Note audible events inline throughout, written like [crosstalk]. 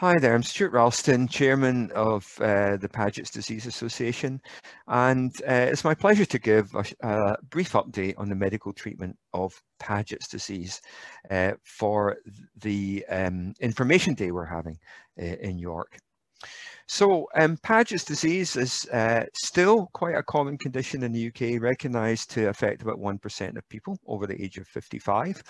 Hi there, I'm Stuart Ralston, Chairman of uh, the Paget's Disease Association, and uh, it's my pleasure to give a, a, brief update on the medical treatment of Paget's disease uh, for the um, Information Day we're having uh, in York. So um, Paget's disease is uh, still quite a common condition in the UK, recognised to affect about 1% of people over the age of 55.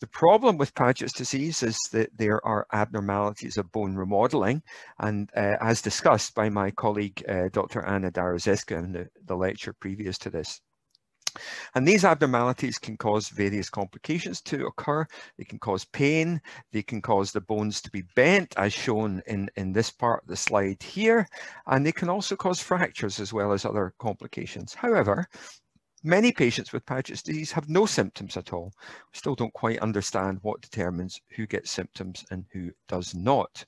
The problem with Paget's disease is that there are abnormalities of bone remodelling, and uh, as discussed by my colleague uh, Dr. Anna Daroszewska in the, the lecture previous to this. And these abnormalities can cause various complications to occur. They can cause pain. They can cause the bones to be bent, as shown in, in this part of the slide here. And they can also cause fractures as well as other complications. However, many patients with Paget's disease have no symptoms at all. We still don't quite understand what determines who gets symptoms and who does not.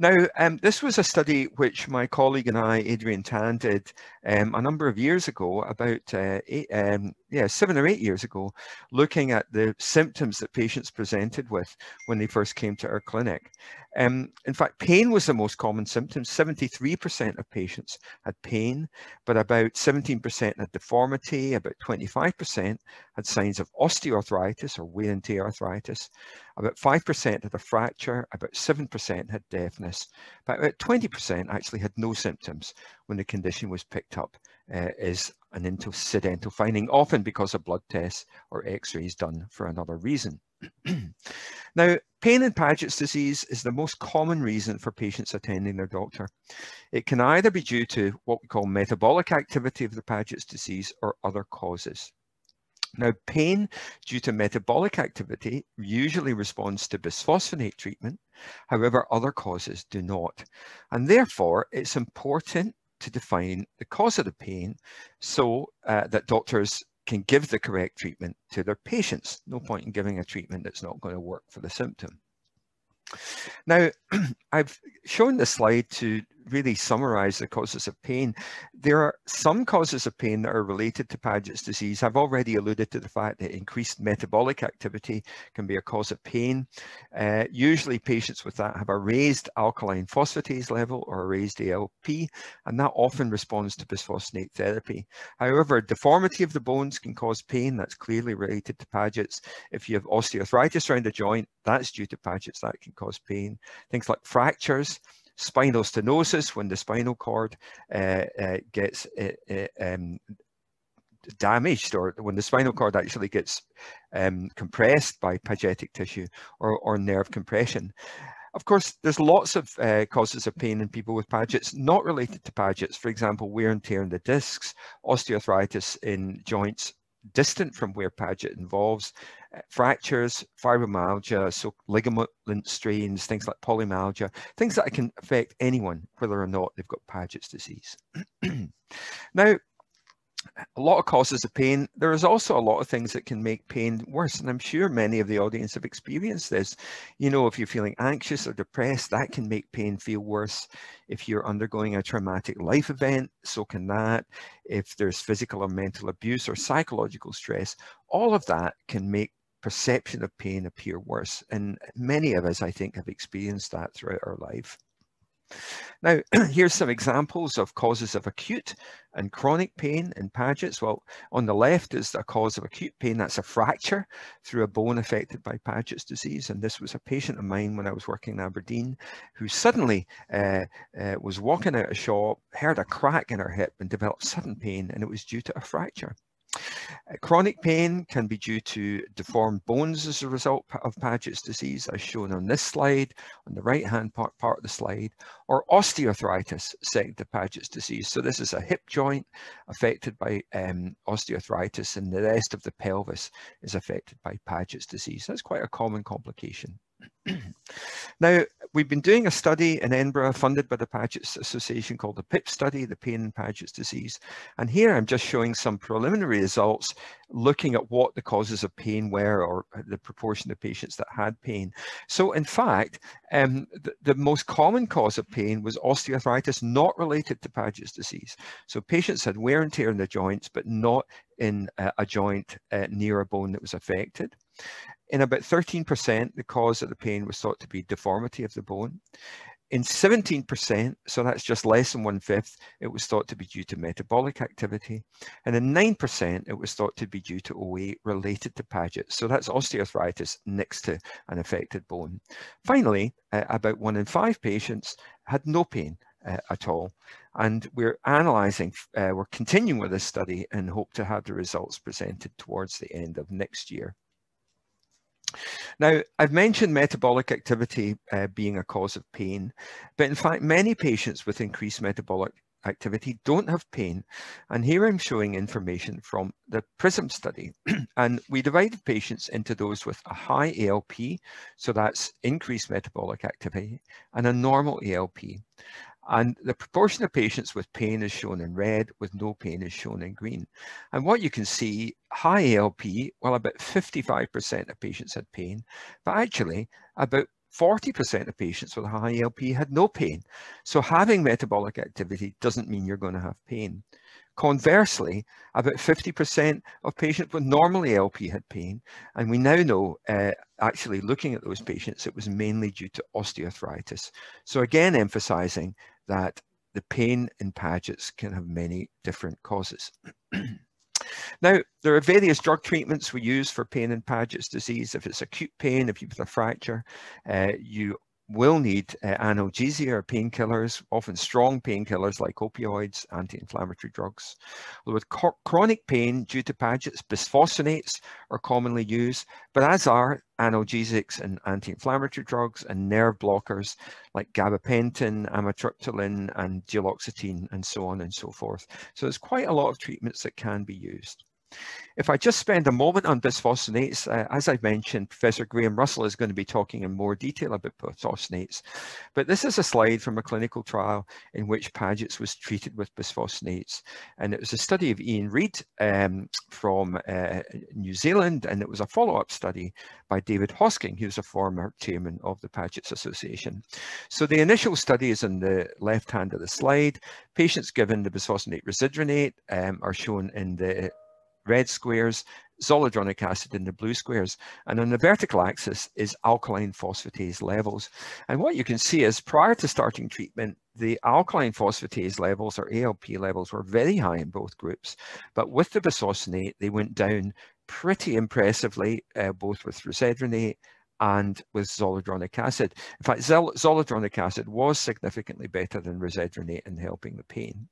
Now, um, this was a study which my colleague and I, Adrian Tan, did um, a number of years ago, about uh, eight, um, yeah, seven or eight years ago, looking at the symptoms that patients presented with when they first came to our clinic. Um, in fact, pain was the most common symptom. 73% of patients had pain, but about 17% had deformity, about 25% had signs of osteoarthritis or wear and tear arthritis, about 5% had a fracture, about 7% had deafness, but about 20% actually had no symptoms when the condition was picked up uh, as an incidental finding, often because of blood tests or x-rays done for another reason. [clears throat] now, pain in Paget's disease is the most common reason for patients attending their doctor. It can either be due to what we call metabolic activity of the Paget's disease or other causes. Now, pain due to metabolic activity usually responds to bisphosphonate treatment. However, other causes do not. And therefore, it's important to define the cause of the pain so uh, that doctors can give the correct treatment to their patients. No point in giving a treatment that's not going to work for the symptom. Now, [clears throat] I've shown this slide to really summarize the causes of pain. There are some causes of pain that are related to Paget's disease. I've already alluded to the fact that increased metabolic activity can be a cause of pain. Uh, usually patients with that have a raised alkaline phosphatase level or a raised ALP, and that often responds to bisphosphonate therapy. However, deformity of the bones can cause pain. That's clearly related to Paget's. If you have osteoarthritis around a joint, that's due to Paget's. That can cause pain. Things like fractures, spinal stenosis when the spinal cord uh, uh, gets uh, uh, um, damaged or when the spinal cord actually gets um, compressed by pagetic tissue or, or nerve compression. Of course, there's lots of uh, causes of pain in people with Paget's not related to Paget's. For example, wear and tear in the discs, osteoarthritis in joints distant from where Paget involves, uh, fractures, fibromyalgia, so ligament strains, things like polymyalgia, things that can affect anyone, whether or not they've got Paget's disease. [clears throat] now, a lot of causes of pain. There is also a lot of things that can make pain worse. And I'm sure many of the audience have experienced this. You know, if you're feeling anxious or depressed, that can make pain feel worse. If you're undergoing a traumatic life event, so can that. If there's physical or mental abuse or psychological stress, all of that can make perception of pain appear worse. And many of us, I think, have experienced that throughout our life. Now, [clears throat] here's some examples of causes of acute and chronic pain in Paget's. Well, on the left is a cause of acute pain. That's a fracture through a bone affected by Paget's disease. And this was a patient of mine when I was working in Aberdeen who suddenly uh, uh, was walking out of shop, heard a crack in her hip and developed sudden pain. And it was due to a fracture. Chronic pain can be due to deformed bones as a result of Paget's disease, as shown on this slide, on the right-hand part, part of the slide, or osteoarthritis second to Paget's disease. So this is a hip joint affected by um, osteoarthritis and the rest of the pelvis is affected by Paget's disease. That's quite a common complication. [clears throat] now, we've been doing a study in Edinburgh funded by the Paget's Association called the PIP study, the pain in Paget's disease. And here I'm just showing some preliminary results looking at what the causes of pain were or the proportion of patients that had pain. So in fact, Um, the, the, most common cause of pain was osteoarthritis not related to Paget's disease. So patients had wear and tear in the joints, but not in uh, a joint uh, near a bone that was affected. In about 13%, the cause of the pain was thought to be deformity of the bone. In 17%, so that's just less than one fifth, it was thought to be due to metabolic activity. And in 9%, it was thought to be due to OA related to Paget. So that's osteoarthritis next to an affected bone. Finally, uh, about one in five patients had no pain uh, at all. And we're analysing, uh, we're continuing with this study and hope to have the results presented towards the end of next year. Now, I've mentioned metabolic activity uh, being a cause of pain, but in fact, many patients with increased metabolic activity don't have pain. And here I'm showing information from the PRISM study. [clears throat] and we divided patients into those with a high ALP, so that's increased metabolic activity, and a normal ALP. And the proportion of patients with pain is shown in red, with no pain is shown in green. And what you can see, high ALP, well, about 55% of patients had pain, but actually about 40% of patients with high ALP had no pain. So having metabolic activity doesn't mean you're going to have pain. Conversely, about 50% of patients with normal LP had pain, and we now know, uh, actually looking at those patients, it was mainly due to osteoarthritis. So again, emphasizing that the pain in Paget's can have many different causes. [clears throat] now, there are various drug treatments we use for pain in Paget's disease. If it's acute pain, if you've a fracture, uh, you will need uh, analgesia or painkillers, often strong painkillers like opioids, anti-inflammatory drugs. With chronic pain due to Paget's, bisphosphonates are commonly used, but as are analgesics and anti-inflammatory drugs and nerve blockers like gabapentin, amitriptyline, and duloxetine, and so on and so forth. So there's quite a lot of treatments that can be used. If I just spend a moment on bisphosphonates, uh, as I mentioned, Professor Graham Russell is going to be talking in more detail about bisphosphonates. But this is a slide from a clinical trial in which Paget's was treated with bisphosphonates. And it was a study of Ian Reid um, from uh, New Zealand, and it was a follow-up study by David Hosking, who's a former chairman of the Paget's Association. So the initial study is on the left hand of the slide. Patients given the bisphosphonate risedronate um, are shown in the red squares, zoledronic acid in the blue squares. And on the vertical axis is alkaline phosphatase levels. And what you can see is prior to starting treatment, the alkaline phosphatase levels or ALP levels were very high in both groups. But with the bisphosphonate, they went down pretty impressively, uh, both with risedronate and with zoledronic acid. In fact, zoledronic acid was significantly better than risedronate in helping the pain.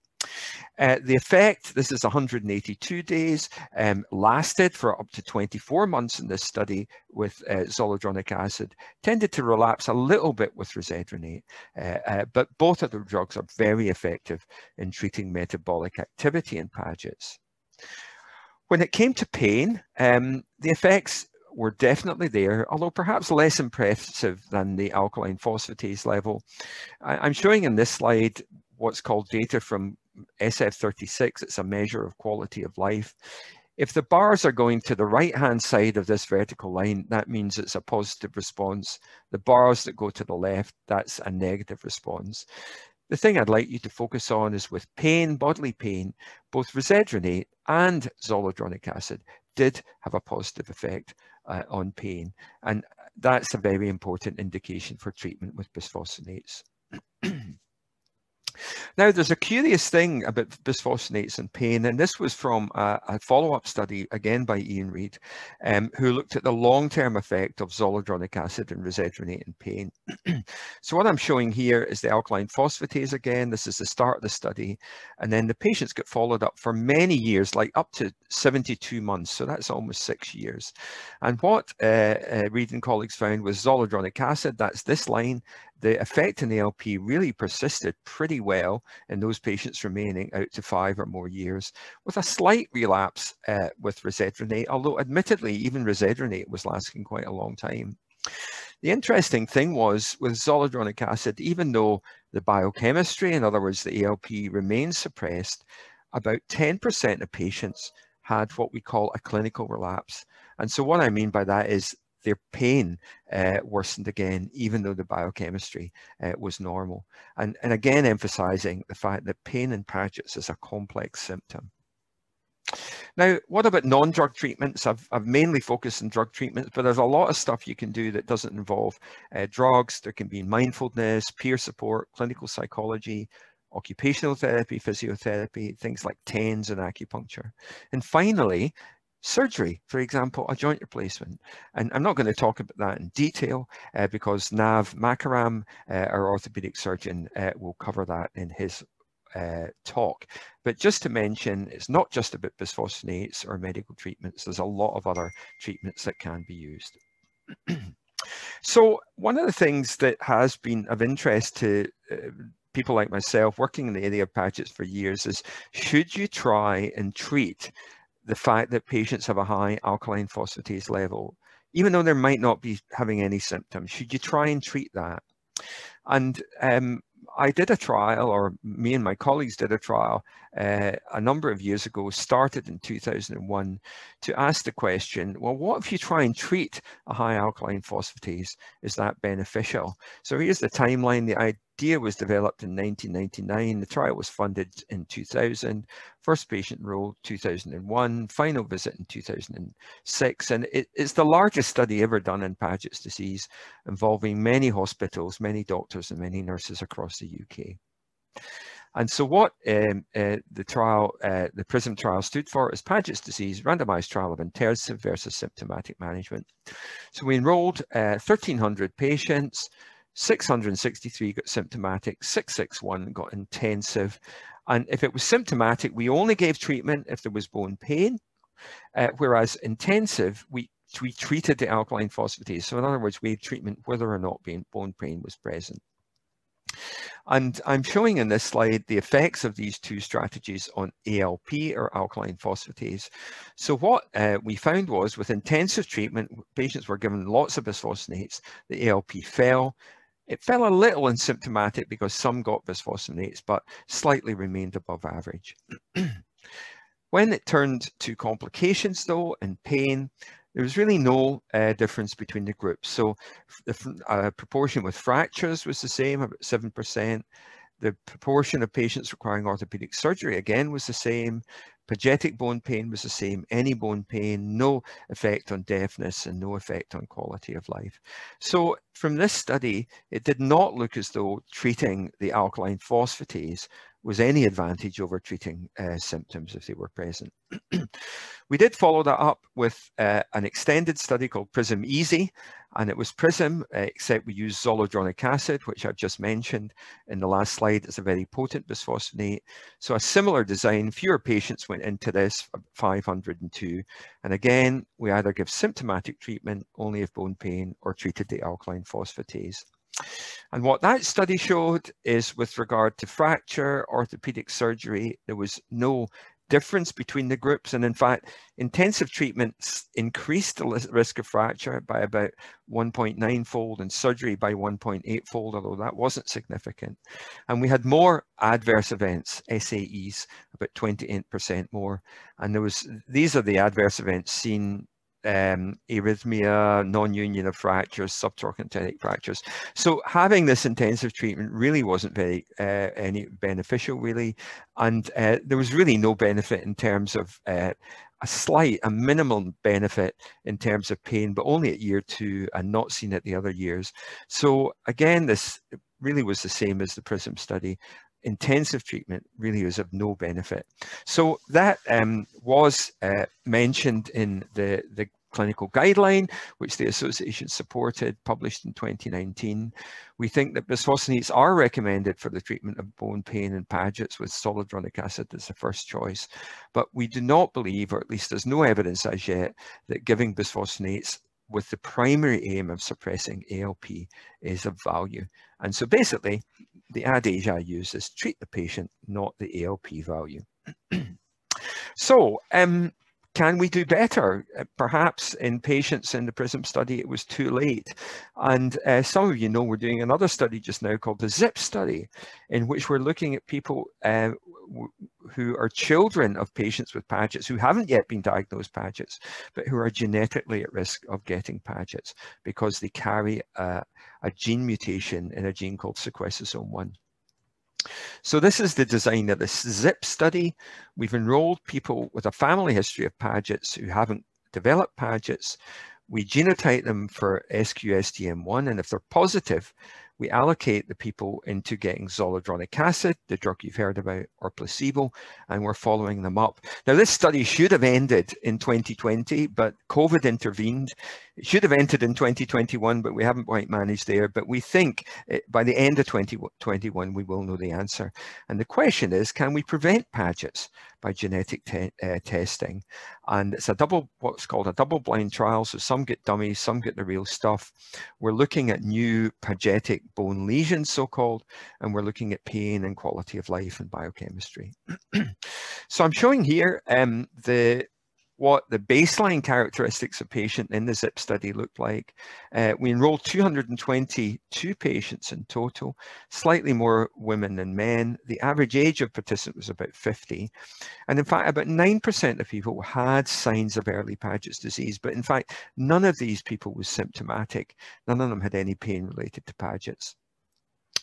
Uh, the effect, this is 182 days, um, lasted for up to 24 months in this study with uh, zoledronic acid, tended to relapse a little bit with risedronate, uh, uh, but both of the drugs are very effective in treating metabolic activity in Paget's. When it came to pain, um, the effects were definitely there, although perhaps less impressive than the alkaline phosphatase level. I, am showing in this slide what's called data from SF36, it's a measure of quality of life. If the bars are going to the right-hand side of this vertical line, that means it's a positive response. The bars that go to the left, that's a negative response. The thing I'd like you to focus on is with pain, bodily pain, both risedronate and zoledronic acid did have a positive effect uh, on pain. And that's a very important indication for treatment with bisphosphonates. [clears throat] Now, there's a curious thing about bisphosphonates and pain, and this was from a, a follow-up study, again by Ian Reid, um, who looked at the long-term effect of zoledronic acid and risedronate in pain. [clears throat] so what I'm showing here is the alkaline phosphatase again. This is the start of the study, and then the patients get followed up for many years, like up to 72 months, so that's almost six years. And what uh, uh, Reid and colleagues found was zoledronic acid, that's this line, the effect in the LP really persisted pretty well in those patients remaining out to five or more years, with a slight relapse uh, with risedronate, although admittedly even risedronate was lasting quite a long time. The interesting thing was with zoledronic acid, even though the biochemistry, in other words, the ALP remains suppressed, about 10% of patients had what we call a clinical relapse. And so what I mean by that is their pain uh, worsened again, even though the biochemistry uh, was normal. And, and again, emphasizing the fact that pain in Paget's is a complex symptom. Now, what about non-drug treatments? I've, I've mainly focused on drug treatments, but there's a lot of stuff you can do that doesn't involve uh, drugs. There can be mindfulness, peer support, clinical psychology, occupational therapy, physiotherapy, things like TENS and acupuncture. And finally, surgery, for example, a joint replacement. And I'm not going to talk about that in detail uh, because Nav Makaram, uh, our orthopedic surgeon, uh, will cover that in his uh, talk. But just to mention, it's not just about bisphosphonates or medical treatments. There's a lot of other treatments that can be used. [clears throat] so one of the things that has been of interest to uh, people like myself working in the area of Paget's for years is should you try and treat the fact that patients have a high alkaline phosphatase level, even though they might not be having any symptoms, should you try and treat that? And um, I did a trial, or me and my colleagues did a trial uh, a number of years ago, started in 2001, to ask the question, well, what if you try and treat a high alkaline phosphatase? Is that beneficial? So here's the timeline. The idea was developed in 1999. The trial was funded in 2000. First patient enrolled 2001. Final visit in 2006. And it, it's the largest study ever done in Paget's disease, involving many hospitals, many doctors, and many nurses across the UK. And so what um, uh, the trial, uh, the PRISM trial stood for is Paget's disease, randomized trial of intensive versus symptomatic management. So we enrolled uh, 1,300 patients, 663 got symptomatic, 661 got intensive. And if it was symptomatic, we only gave treatment if there was bone pain, uh, whereas intensive, we we treated the alkaline phosphatase. So in other words, we had treatment whether or not bone pain was present. And I'm showing in this slide the effects of these two strategies on ALP or alkaline phosphatase. So what uh, we found was with intensive treatment, patients were given lots of bisphosphonates, the ALP fell. It fell a little symptomatic because some got bisphosphonates, but slightly remained above average. [clears throat] when it turned to complications though and pain, there was really no uh, difference between the groups. So the uh, proportion with fractures was the same, about 7%. The proportion of patients requiring orthopedic surgery, again, was the same. Pagetic bone pain was the same, any bone pain, no effect on deafness and no effect on quality of life. So from this study, it did not look as though treating the alkaline phosphatase was any advantage over treating uh, symptoms if they were present. [clears throat] we did follow that up with uh, an extended study called PRISM EZ, and it was PRISM, uh, except we used zoledronic acid, which I've just mentioned in the last slide. It's a very potent bisphosphonate. So a similar design, fewer patients went into this, 502. And again, we either give symptomatic treatment only if bone pain or treated the alkaline phosphatase. And what that study showed is with regard to fracture, orthopedic surgery, there was no difference between the groups. And in fact, intensive treatments increased the risk of fracture by about 1.9 fold and surgery by 1.8 fold, although that wasn't significant. And we had more adverse events, SAEs, about 28% more. And there was, these are the adverse events seen um, arrhythmia, non-union of fractures, subtrochanteric fractures. So having this intensive treatment really wasn't very uh, any beneficial really. And uh, there was really no benefit in terms of uh, a slight, a minimum benefit in terms of pain, but only at year two and not seen at the other years. So again, this really was the same as the PRISM study intensive treatment really is of no benefit. So that um, was uh, mentioned in the, the clinical guideline, which the association supported, published in 2019. We think that bisphosphonates are recommended for the treatment of bone pain and Paget's with zoledronic acid as the first choice. But we do not believe, or at least there's no evidence as yet, that giving bisphosphonates with the primary aim of suppressing ALP is of value. And so basically, the adage I use is treat the patient, not the ALP value. [clears throat] so um, can we do better? Uh, perhaps in patients in the PRISM study, it was too late. And uh, some of you know we're doing another study just now called the ZIP study, in which we're looking at people uh, who are children of patients with Paget's who haven't yet been diagnosed Paget's, but who are genetically at risk of getting Paget's because they carry a, a gene mutation in a gene called sequestosome 1. So this is the design of this ZIP study. We've enrolled people with a family history of Paget's who haven't developed Paget's. We genotype them for SQSTM1, and if they're positive, we allocate the people into getting zoledronic acid, the drug you've heard about, or placebo, and we're following them up. Now, this study should have ended in 2020, but COVID intervened. It should have ended in 2021, but we haven't quite managed there. But we think it, by the end of 2021, we will know the answer. And the question is, can we prevent Paget's by genetic te uh, testing? And it's a double, what's called a double blind trial. So some get dummies, some get the real stuff. We're looking at new Pagetic bone lesions, so-called, and we're looking at pain and quality of life and biochemistry. [clears throat] so I'm showing here um, the what the baseline characteristics of patient in the ZIP study looked like. Uh, we enrolled 222 patients in total, slightly more women than men. The average age of participant was about 50. And in fact, about 9% of people had signs of early Paget's disease, but in fact, none of these people was symptomatic. None of them had any pain related to Paget's.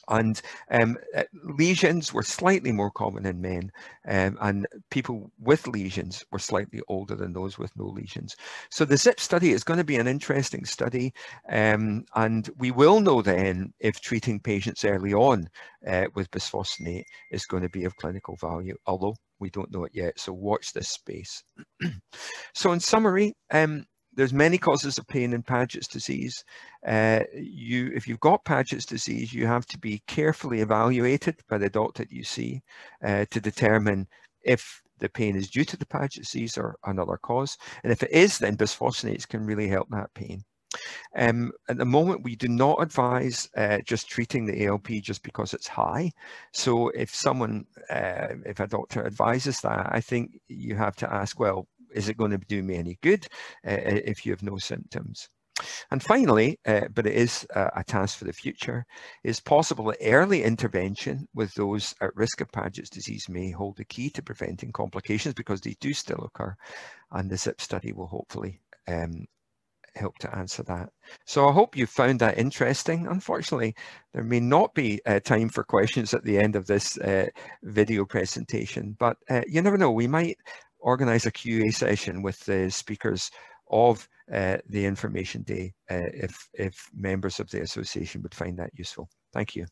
And um, uh, lesions were slightly more common in men, um, and people with lesions were slightly older than those with no lesions. So the ZIP study is going to be an interesting study, um, and we will know then if treating patients early on uh, with bisphosphonate is going to be of clinical value, although we don't know it yet. So watch this space. [clears throat] so in summary, um, there's many causes of pain in Paget's disease. Uh, you, if you've got Paget's disease, you have to be carefully evaluated by the doctor that you see uh, to determine if the pain is due to the Paget's disease or another cause. And if it is, then bisphosphonates can really help that pain. Um, at the moment, we do not advise uh, just treating the ALP just because it's high. So if someone, uh, if a doctor advises that, I think you have to ask, well, is it going to do me any good uh, if you have no symptoms? And finally, uh, but it is a task for the future, is possible early intervention with those at risk of Paget's disease may hold the key to preventing complications because they do still occur. And the ZIP study will hopefully um, help to answer that. So I hope you found that interesting. Unfortunately, there may not be uh, time for questions at the end of this uh, video presentation, but uh, you never know, we might organize a QA session with the speakers of uh, the information day uh, if, if members of the association would find that useful. Thank you.